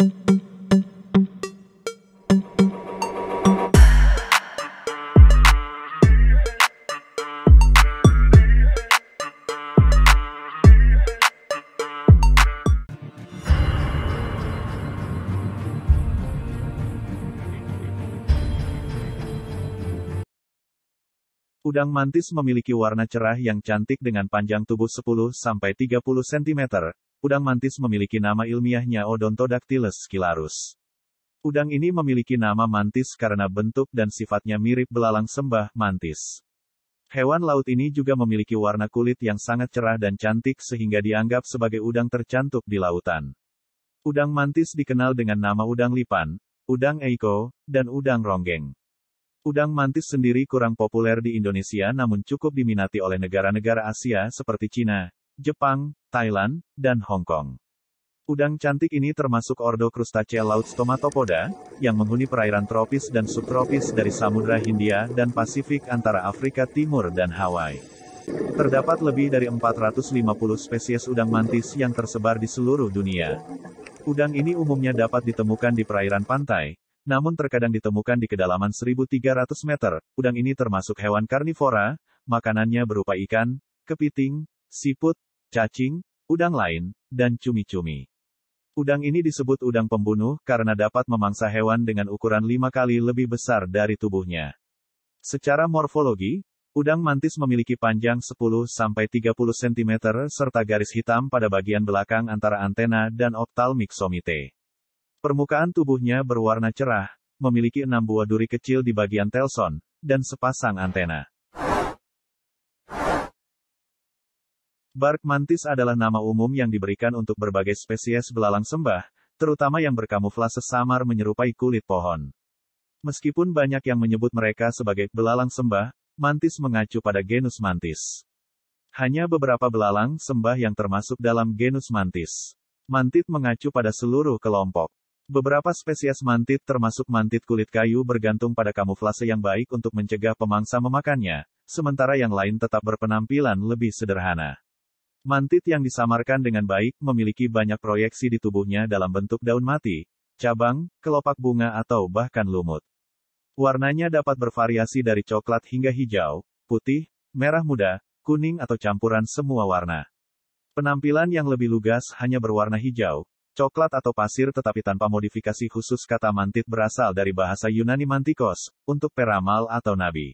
Udang mantis memiliki warna cerah yang cantik dengan panjang tubuh 10-30 cm. Udang mantis memiliki nama ilmiahnya Odontodactylus scilarus. Udang ini memiliki nama mantis karena bentuk dan sifatnya mirip belalang sembah mantis. Hewan laut ini juga memiliki warna kulit yang sangat cerah dan cantik sehingga dianggap sebagai udang tercantik di lautan. Udang mantis dikenal dengan nama udang lipan, udang eiko, dan udang ronggeng. Udang mantis sendiri kurang populer di Indonesia namun cukup diminati oleh negara-negara Asia seperti Cina, Jepang, Thailand, dan Hong Kong. Udang cantik ini termasuk ordo Crustacea laut Stomatopoda, yang menghuni perairan tropis dan subtropis dari Samudra Hindia dan Pasifik antara Afrika Timur dan Hawaii. Terdapat lebih dari 450 spesies udang mantis yang tersebar di seluruh dunia. Udang ini umumnya dapat ditemukan di perairan pantai, namun terkadang ditemukan di kedalaman 1300 meter. Udang ini termasuk hewan karnivora, makanannya berupa ikan, kepiting, siput, cacing, udang lain, dan cumi-cumi. Udang ini disebut udang pembunuh karena dapat memangsa hewan dengan ukuran lima kali lebih besar dari tubuhnya. Secara morfologi, udang mantis memiliki panjang 10-30 cm serta garis hitam pada bagian belakang antara antena dan optalmik somite. Permukaan tubuhnya berwarna cerah, memiliki enam buah duri kecil di bagian telson, dan sepasang antena. Bark mantis adalah nama umum yang diberikan untuk berbagai spesies belalang sembah, terutama yang berkamuflase samar menyerupai kulit pohon. Meskipun banyak yang menyebut mereka sebagai belalang sembah, mantis mengacu pada genus mantis. Hanya beberapa belalang sembah yang termasuk dalam genus mantis. Mantit mengacu pada seluruh kelompok. Beberapa spesies mantit termasuk mantit kulit kayu bergantung pada kamuflase yang baik untuk mencegah pemangsa memakannya, sementara yang lain tetap berpenampilan lebih sederhana. Mantit yang disamarkan dengan baik memiliki banyak proyeksi di tubuhnya dalam bentuk daun mati, cabang, kelopak bunga atau bahkan lumut. Warnanya dapat bervariasi dari coklat hingga hijau, putih, merah muda, kuning atau campuran semua warna. Penampilan yang lebih lugas hanya berwarna hijau, coklat atau pasir tetapi tanpa modifikasi khusus kata mantit berasal dari bahasa Yunani mantikos, untuk peramal atau nabi.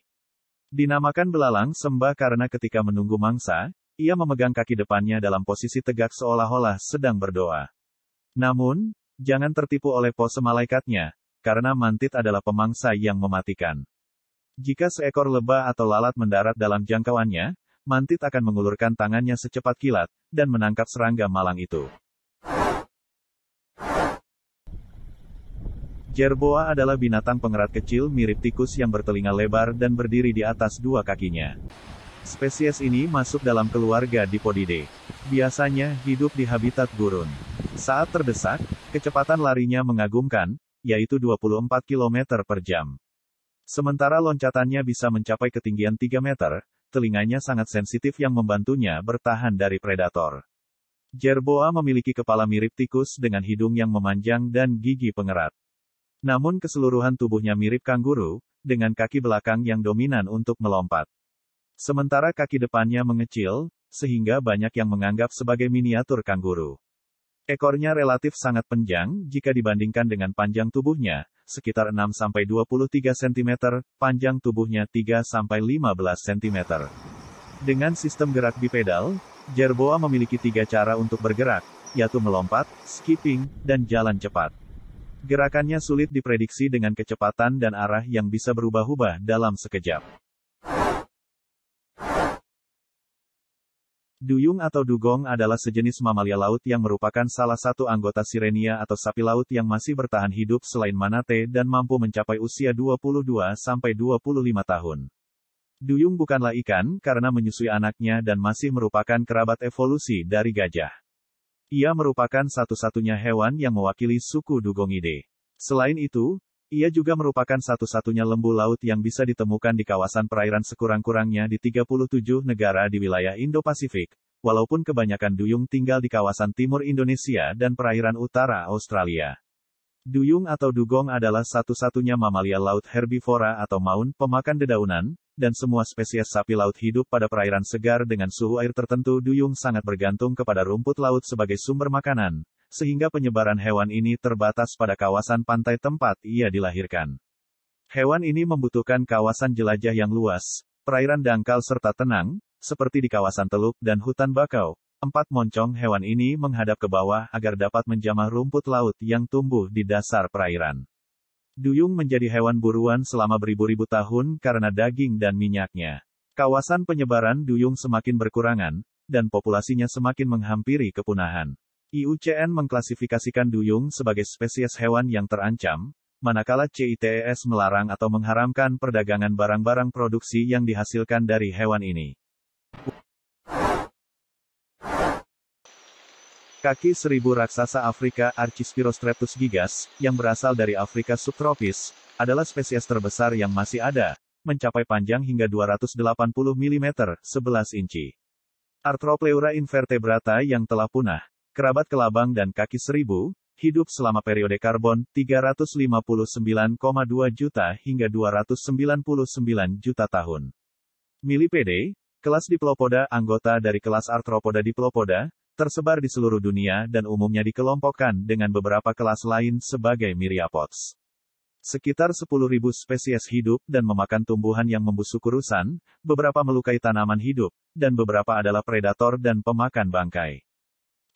Dinamakan belalang sembah karena ketika menunggu mangsa, ia memegang kaki depannya dalam posisi tegak seolah-olah sedang berdoa. Namun, jangan tertipu oleh pose malaikatnya, karena mantit adalah pemangsa yang mematikan. Jika seekor lebah atau lalat mendarat dalam jangkauannya, mantit akan mengulurkan tangannya secepat kilat, dan menangkap serangga malang itu. Jerboa adalah binatang pengerat kecil mirip tikus yang bertelinga lebar dan berdiri di atas dua kakinya. Spesies ini masuk dalam keluarga Dipodidae. Biasanya hidup di habitat gurun. Saat terdesak, kecepatan larinya mengagumkan, yaitu 24 km per jam. Sementara loncatannya bisa mencapai ketinggian 3 meter, telinganya sangat sensitif yang membantunya bertahan dari predator. Jerboa memiliki kepala mirip tikus dengan hidung yang memanjang dan gigi pengerat. Namun keseluruhan tubuhnya mirip kanguru, dengan kaki belakang yang dominan untuk melompat. Sementara kaki depannya mengecil, sehingga banyak yang menganggap sebagai miniatur kanguru. Ekornya relatif sangat panjang jika dibandingkan dengan panjang tubuhnya, sekitar 6-23 cm, panjang tubuhnya 3-15 cm. Dengan sistem gerak bipedal, Jerboa memiliki tiga cara untuk bergerak, yaitu melompat, skipping, dan jalan cepat. Gerakannya sulit diprediksi dengan kecepatan dan arah yang bisa berubah-ubah dalam sekejap. Duyung atau dugong adalah sejenis mamalia laut yang merupakan salah satu anggota sirenia atau sapi laut yang masih bertahan hidup selain manate dan mampu mencapai usia 22-25 tahun. Duyung bukanlah ikan karena menyusui anaknya dan masih merupakan kerabat evolusi dari gajah. Ia merupakan satu-satunya hewan yang mewakili suku Dugongide. Selain itu, ia juga merupakan satu-satunya lembu laut yang bisa ditemukan di kawasan perairan sekurang-kurangnya di 37 negara di wilayah Indo-Pasifik, walaupun kebanyakan duyung tinggal di kawasan timur Indonesia dan perairan utara Australia. Duyung atau dugong adalah satu-satunya mamalia laut herbivora atau maun pemakan dedaunan, dan semua spesies sapi laut hidup pada perairan segar dengan suhu air tertentu. Duyung sangat bergantung kepada rumput laut sebagai sumber makanan, sehingga penyebaran hewan ini terbatas pada kawasan pantai tempat ia dilahirkan. Hewan ini membutuhkan kawasan jelajah yang luas, perairan dangkal serta tenang, seperti di kawasan Teluk dan hutan bakau, Empat moncong hewan ini menghadap ke bawah agar dapat menjamah rumput laut yang tumbuh di dasar perairan. Duyung menjadi hewan buruan selama beribu-ribu tahun karena daging dan minyaknya. Kawasan penyebaran duyung semakin berkurangan, dan populasinya semakin menghampiri kepunahan. IUCN mengklasifikasikan duyung sebagai spesies hewan yang terancam, manakala CITES melarang atau mengharamkan perdagangan barang-barang produksi yang dihasilkan dari hewan ini. Kaki seribu raksasa Afrika Archispirostreptus gigas, yang berasal dari Afrika subtropis, adalah spesies terbesar yang masih ada, mencapai panjang hingga 280 mm, 11 inci. Arthropleura invertebrata yang telah punah, kerabat kelabang dan kaki seribu, hidup selama periode karbon 359,2 juta hingga 299 juta tahun. Millipede, kelas Diplopoda anggota dari kelas Arthropoda Diplopoda, tersebar di seluruh dunia dan umumnya dikelompokkan dengan beberapa kelas lain sebagai myriapods. Sekitar 10.000 spesies hidup dan memakan tumbuhan yang membusuk kurusan, beberapa melukai tanaman hidup, dan beberapa adalah predator dan pemakan bangkai.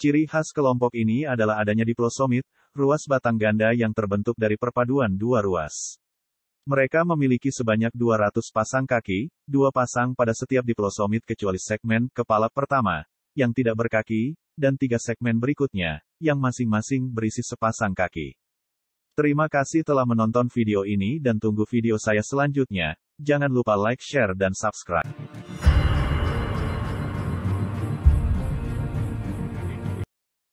Ciri khas kelompok ini adalah adanya diplosomit, ruas batang ganda yang terbentuk dari perpaduan dua ruas. Mereka memiliki sebanyak 200 pasang kaki, dua pasang pada setiap diplosomit kecuali segmen kepala pertama, yang tidak berkaki, dan tiga segmen berikutnya, yang masing-masing berisi sepasang kaki. Terima kasih telah menonton video ini dan tunggu video saya selanjutnya. Jangan lupa like, share, dan subscribe.